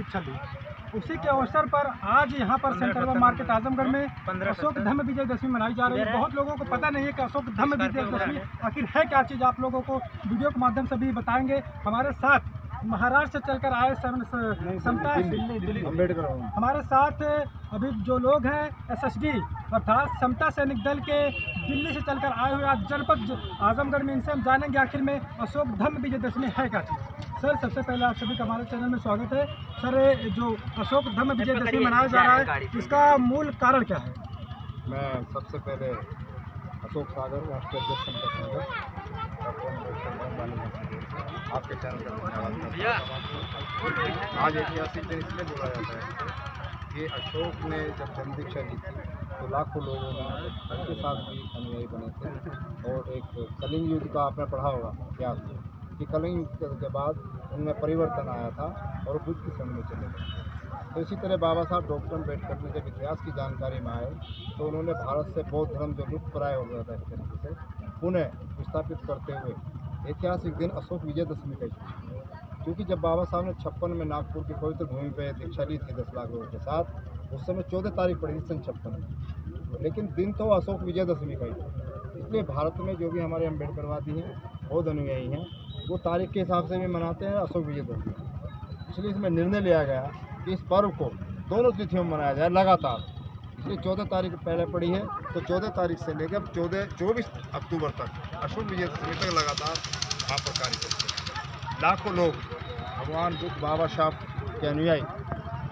दीक्षा ली उसी के अवसर पर आज यहाँ पर सेंट्रल मार्केट आजमगढ़ में अशोक धम्म विजय दशमी मनाई जा रही है। बहुत लोगों को पता नहीं है कि अशोक धम्म विजय दशमी आखिर है क्या चीज़ आप लोगों को वीडियो के माध्यम से भी बताएँगे। हमारे साथ महाराष्ट्र से चलकर आए समता अंबेडकर हमारे साथ अभी जो लोग हैं एसएसडी अर्थात समता सैनिक दल के दिल्ली से चलकर आए हुए आज जनपद आजमगढ़ में इनसे हम जानेंगे आखिर में अशोक धम्म विजयदशमी है क्या चीज़। सर सबसे पहले आप सभी का हमारे चैनल में स्वागत है। सर जो अशोक धम्म विजयदशमी मनाया जा रहा है इसका मूल कारण क्या है? मैं सबसे पहले अशोक सागर राष्ट्रीय अध्यक्ष संपर्क आपके चैनल का धन्यवाद हूँ। आज ऐतिहासिक दिन इसलिए बोला जाता है कि अशोक ने जब जन्म दीक्षा ली थी तो लाखों लोगों ने उनके साथ भी अनुयायी बने थे और एक कलिंग युद्ध का आपने पढ़ा होगा इतिहास में कि कलिंग युद्ध के बाद उनमें परिवर्तन आया था और बुद्ध की संग में चले गए तो इसी तरह बाबा साहब डॉक्टर अंबेडकर ने जब इतिहास की जानकारी में आए तो उन्होंने भारत से बौद्ध धर्म जो लुप्त प्राय हो गया था एक तरीके से पुनः विस्थापित करते हुए ऐतिहासिक दिन अशोक विजयदशमी का क्योंकि जब बाबा साहब ने छप्पन में नागपुर की पवित्र भूमि पर दीक्षा ली थी दस लाख लोगों के साथ, उस समय चौदह तारीख पड़ी थी सन छप्पन में। लेकिन दिन तो अशोक विजयदशमी का ही इसलिए भारत में जो भी हमारे अम्बेडकरवादी हैं, बहुत अनुयायी हैं, वो तारीख के हिसाब से भी मनाते हैं अशोक विजयदशमी इसलिए इसमें निर्णय लिया गया कि इस पर्व को दोनों तिथियों में मनाया जाए लगातार। इसलिए चौदह तारीख पहले पड़ी है तो चौदह तारीख से लेकर चौदह, चौबीस अक्टूबर तक अशोक विजयदशमी तक लगातार वहाँ पर कार्य करते हैं। लाखों लोग, भगवान बुद्ध बाबा साहब के अनुयायी,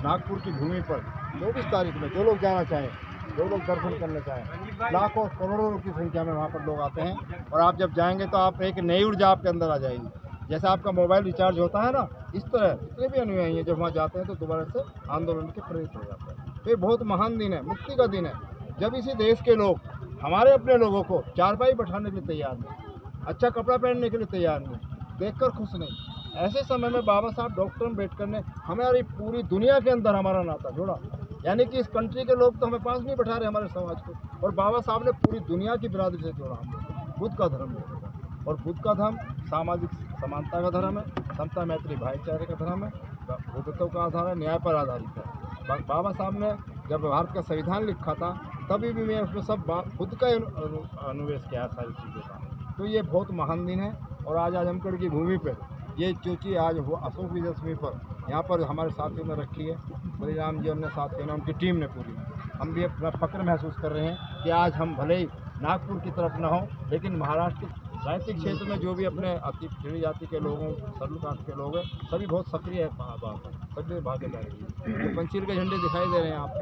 नागपुर की भूमि पर चौबीस तारीख में जो लोग जाना चाहें, जो लोग दर्शन करना चाहें, लाखों करोड़ों की संख्या में वहाँ पर लोग आते हैं। और आप जब जाएँगे तो आप एक नई ऊर्जा आपके अंदर आ जाएगी। जैसे आपका मोबाइल रिचार्ज होता है ना, इस तरह जितने भी अनुयायी हैं, जब वहाँ जाते हैं तो दोबारा से आंदोलन के प्रेरित हो जाते हैं। तो ये बहुत महान दिन है, मुक्ति का दिन है। जब इसी देश के लोग हमारे अपने लोगों को चारपाई बैठाने के लिए तैयार नहीं। अच्छा कपड़ा पहनने के लिए तैयार नहीं। देखकर खुश नहीं। ऐसे समय में बाबा साहब डॉक्टर अंबेडकर ने हमारी पूरी दुनिया के अंदर हमारा नाता जोड़ा। यानी कि इस कंट्री के लोग तो हमें पास नहीं बैठा रहे हमारे समाज को। और बाबा साहब ने पूरी दुनिया की बिरादरी से जोड़ा हम बुद्ध का धर्म और बुद्ध का धर्म सामाजिक समानता का धर्म है, समता मैत्री भाईचारे का धर्म है बुद्धत्व का आधार है, न्याय पर आधारित है। बाबा साहब ने जब भारत का संविधान लिखा था तभी भी मैं उसमें सब बुद्ध का अनु- अनु- अनुवेश किया सारी चीज़ों का। तो ये बहुत महान दिन है और आज आजमगढ़ की भूमि पर, ये चीज़ आज अशोक विजयदशमी पर, यहाँ पर हमारे साथियों ने रखी है। बलिराम जी अन्य साथियों ने, उनकी टीम ने पूरी। हम भी अपना फक्र महसूस कर रहे हैं कि आज हम भले ही नागपुर की तरफ़ ना हो, लेकिन महाराष्ट्र के राजनीतिक क्षेत्र में जो भी अपने अति पिछड़ी जाति के लोगों, सरल कास्ट के लोग हैं, सभी बहुत सक्रिय है। सभी भागीदारी है। पंचील के झंडे दिखाई दे रहे हैं आपको।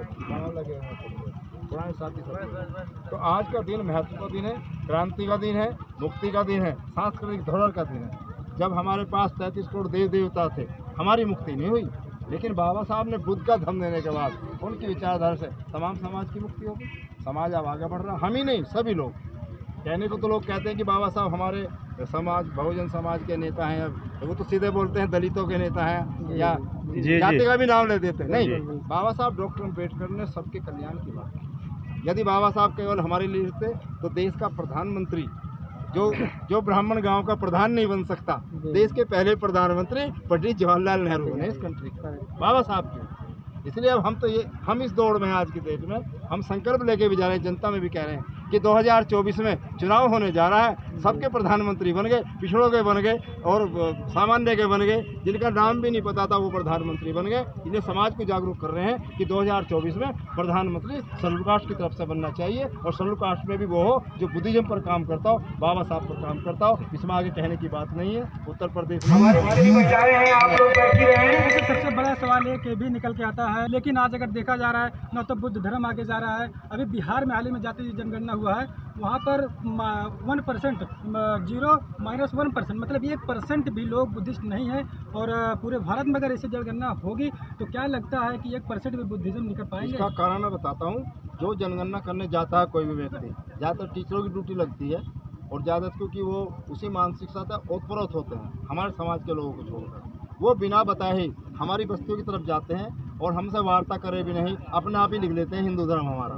लगे हुए तो आज का दिन महत्व का दिन है क्रांति का दिन है मुक्ति का दिन है सांस्कृतिक धरोहर का दिन है। जब हमारे पास तैंतीस करोड़ देव देवता थे हमारी मुक्ति नहीं हुई। लेकिन बाबा साहब ने बुद्ध का धम देने के बाद उनकी विचारधारा से तमाम समाज की मुक्ति होगी समाज अब आगे बढ़ रहा हम ही नहीं सभी लोग। कहने को तो लोग कहते हैं कि बाबा साहब हमारे समाज बहुजन समाज के नेता हैं। अब वो तो सीधे बोलते हैं दलितों के नेता हैं या जाति का भी नाम ले देते हैं। नहीं बाबा साहब डॉक्टर अंबेडकर ने सबके कल्याण की बात की। यदि बाबा साहब केवल हमारे लिए थे तो देश का प्रधानमंत्री जो जो ब्राह्मण गाँव का प्रधान नहीं बन सकता देश के पहले प्रधानमंत्री पंडित जवाहरलाल नेहरू बने इस कंट्री के। बाबा साहब के। इसलिए अब हम तो ये हम इस दौड़ में आज की डेट में। हम संकल्प लेके भी जा रहे हैं जनता में भी कह रहे हैं कि 2024 में चुनाव होने जा रहा है सबके प्रधानमंत्री बन गए, पिछड़ों के बन गए और सामान्य के बन गए, जिनका नाम भी नहीं पता था वो प्रधानमंत्री बन गए। इसलिए समाज को जागरूक कर रहे हैं कि 2024 में प्रधानमंत्री शेड्यूल कास्ट की तरफ़ से बनना चाहिए और शेड्यूल कास्ट में भी वो हो जो बुद्धिज्म पर काम करता हो, बाबा साहब पर काम करता हो, इसमें आगे कहने की बात नहीं है। उत्तर प्रदेश इससे सबसे बड़ा सवाल एक भी निकल के आता है, लेकिन आज अगर देखा जा रहा है, न तो बुद्ध धर्म आगे जा रहा है। अभी बिहार में हाल ही में जाति जनगणना हुआ है वहाँ पर one percent zero minus one percent मतलब एक परसेंट भी लोग बुद्धिस्ट नहीं है और पूरे भारत में अगर ऐसी जनगणना होगी तो क्या लगता है कि एक परसेंट भी बुद्धिज्म निकल पाएँगे? इसका कारण मैं बताता हूँ, जो जनगणना करने जाता है कोई भी व्यक्ति, ज़्यादातर टीचरों की ड्यूटी लगती है और ज़्यादातर क्योंकि वो उसी मानसिकता से ओतप्रोत होते हैं, हमारे समाज के लोगों को छोड़कर। वो बिना बताए ही हमारी बस्तियों की तरफ़ जाते हैं और हमसे वार्ता करे भी नहीं, अपने आप ही लिख लेते हैं हिंदू धर्म हमारा।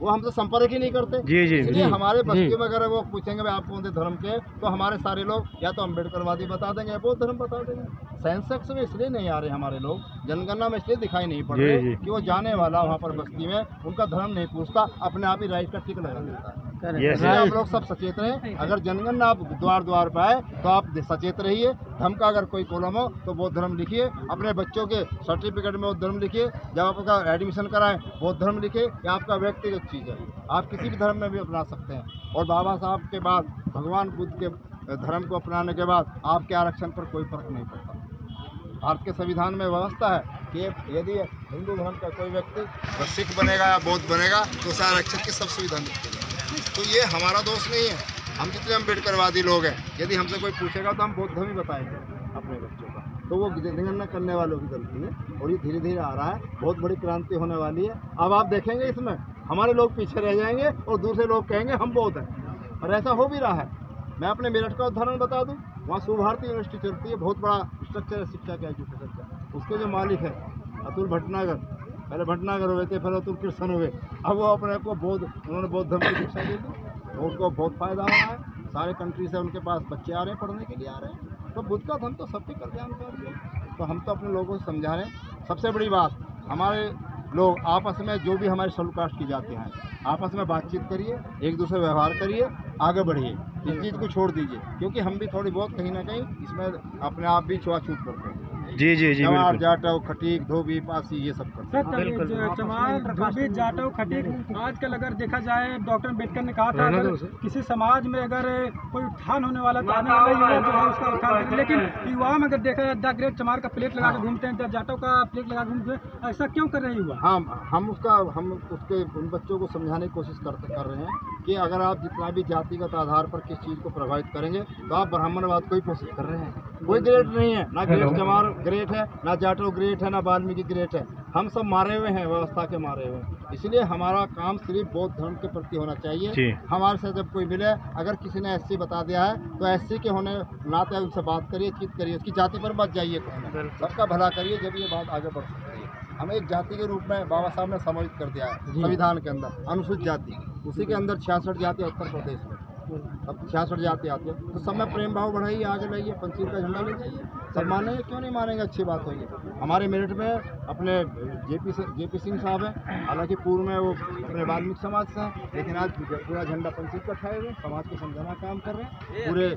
वो हमसे संपर्क ही नहीं करते। जी जी इसलिए जी। हमारे बस्ती में अगर वो पूछेंगे भाई आप कौन से धर्म के? तो हमारे सारे लोग या तो अम्बेडकरवादी बता देंगे या बौद्ध धर्म बता देंगे। सेंसेक्स में इसलिए नहीं आ रहे हमारे लोग। जनगणना में इसलिए दिखाई नहीं पड़ रहे कि वो जाने वाला वहाँ पर बस्ती में उनका धर्म नहीं पूछता अपने आप ही राइट का टिक लगा देता है। Yes, इसलिए yes. आप लोग सब सचेत रहें। अगर जनगणना आप द्वार द्वार पर आए तो आप सचेत रहिए। धर्म का अगर कोई कॉलम हो तो बौद्ध धर्म लिखिए। अपने बच्चों के सर्टिफिकेट में बौद्ध धर्म लिखिए। जब आपका एडमिशन कराएँ बौद्ध धर्म लिखिए ये आपका व्यक्तिगत चीज़ है। आप किसी भी धर्म में भी अपना सकते हैं। और बाबा साहब के बाद भगवान बुद्ध के धर्म को अपनाने के बाद आपके आरक्षण पर कोई फ़र्क नहीं पड़ता। भारत के संविधान में व्यवस्था है कि यदि हिंदू धर्म का कोई व्यक्ति सिख बनेगा या बौद्ध बनेगा तो उसे आरक्षण की सब सुविधा मिलती है। तो ये हमारा दोष नहीं है। हम जितने अम्बेडकरवादी लोग हैं। यदि हमसे कोई पूछेगा तो हम बौद्ध ही बताएँगे अपने बच्चों का। तो वो जनगणना करने वालों की गलती है और ये धीरे धीरे आ रहा है। बहुत बड़ी क्रांति होने वाली है। अब आप देखेंगे इसमें, हमारे लोग पीछे रह जाएँगे और दूसरे लोग कहेंगे हम बहुत हैं। और ऐसा हो भी रहा है। मैं अपने मेरठ का उदाहरण बता दूँ। वहाँ सुभारती यूनिवर्सिटी चलती है। बहुत बड़ा स्ट्रक्चर है शिक्षा के एजुकेशन का। उसके जो मालिक है, अतुल भटनागर। पहले भटनागर हुए थे, फिर अतुल कृष्ण हुए। अब वो अपने को बौद्ध, उन्होंने बौद्ध धर्म की शिक्षा दी थी उनको बहुत फ़ायदा हो रहा है। सारे कंट्री से उनके पास बच्चे आ रहे हैं, पढ़ने के लिए आ रहे हैं। तो बुद्ध का धर्म तो सबके कल्याण कर दिया तो हम तो अपने लोगों से समझा रहे हैं। सबसे बड़ी बात, हमारे लोग आपस में जो भी हमारे शेड्यूल कास्ट की जाते हैं, आपस में बातचीत करिए, एक दूसरे व्यवहार करिए, आगे बढ़िए। इस चीज़ को छोड़ दीजिए, क्योंकि हम भी थोड़ी बहुत कहीं ना कहीं इसमें अपने आप भी छुआछूत करते हैं। जी जी जी बिल्कुल। जाटव खटीक धोबी पासी ये सब करते हैं। चमार धोबी जाटव खटीक आजकल अगर देखा जाए डॉक्टर अंबेडकर ने कहा था अगर किसी समाज में अगर कोई उत्थान होने वाला तो आने वाला युवा जो है उसका उत्थान लेकिन युवा में अगर देखा जाए द ग्रेट चमार का प्लेट लगा के घूमते हैं द जाटव का प्लेट लगा के घूमते हैं ऐसा क्यों कर रहे हैं युवा? हाँ हम उसका हम उसके उन बच्चों को समझाने की कोशिश करते कर रहे हैं कि अगर आप जितना भी जातिगत आधार पर किस चीज़ को प्रभावित करेंगे तो आप ब्राह्मणवाद को ही कोशिश कर रहे हैं। कोई ग्रेट नहीं है। ना ग्रेट चमार ग्रेट है ना जाटो ग्रेट है ना वाल्मीकि ग्रेट है। हम सब मारे हुए हैं व्यवस्था के मारे हुए हैं। इसलिए हमारा काम सिर्फ़ बौद्ध धर्म के प्रति होना चाहिए। हमारे साथ जब कोई मिले अगर किसी ने एससी बता दिया है तो एससी के होने नाते उनसे बात करिए चित करिए। उसकी जाति पर मत जाइए सबका भला करिए जब ये बात आगे बढ़ सकती है। हमें एक जाति के रूप में बाबा साहब ने समाहित कर दिया है संविधान के अंदर अनुसूचित जाति। उसी के अंदर छियासठ जाति उत्तर प्रदेश में। अब छियासठ जाति आती है। तो सब में प्रेम भाव बढ़ाइए, आगे लाइए पंचील का झंडा ले जाइए। सब मानेंगे क्यों नहीं मानेंगे? अच्छी बात होगी हमारे मेरठ में अपने जेपी जेपी सिंह साहब हैं। हालाँकि पूर्व में वो अपने वाल्मीकि समाज से हैं, लेकिन आज पूरा झंडा पंचील का उठाए हुए समाज को समझाना काम कर रहे हैं। पूरे